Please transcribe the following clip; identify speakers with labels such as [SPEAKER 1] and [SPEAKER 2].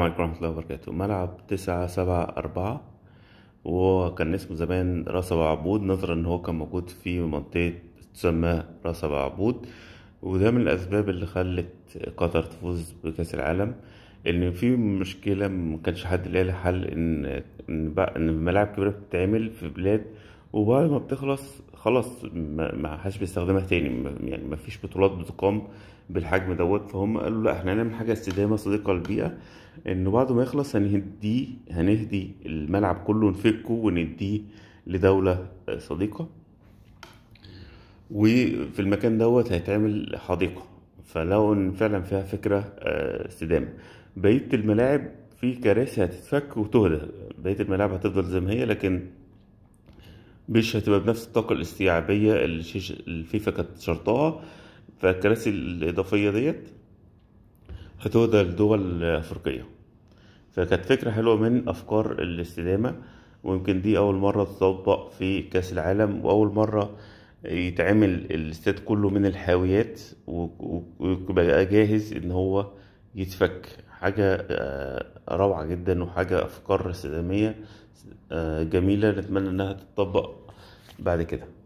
[SPEAKER 1] عليكم ورحمة الله وبركاته ملعب تسعة سبعة أربعة. وكان اسمه زمان راس أبو عبود نظرا إن هو كان موجود في منطقة تسمى راس أبو عبود وده من الأسباب اللي خلت قطر تفوز بكأس العالم. إن في مشكلة مكانش حد لاقي حل إن إن إن ملاعب كبيرة بتتعمل في بلاد وبعد ما بتخلص خلاص ما حدش بيستخدمها تاني. يعني ما فيش بطولات بتقام بالحجم دوت. فهم قالوا لا إحنا هنعمل حاجة استدامة صديقة للبيئة إنه بعد ما يخلص هنهديه هنهدي الملعب كله نفكه ونديه لدولة صديقة. وفي المكان دوت هيتعمل حديقة. فلو إن فعلا فيها فكرة آه، استدامة. بقية الملاعب في كراسي هتتفك وتهدى. بقية الملاعب هتفضل زي ما هي لكن مش هتبقى بنفس الطاقة الاستيعابية اللي الفيفا كانت شرطها فالكراسي الإضافية ديت هتهدى لدول أفريقية فكانت فكرة حلوة من أفكار الاستدامة ويمكن دي أول مرة تطبق في كأس العالم وأول مرة يتعمل الاستاد كله من الحاويات ويبقى جاهز إن هو يتفك. حاجة آه، روعة جدا وحاجة أفكار استدامية آه، جميلة. نتمنى إنها تتطبق بعد كده.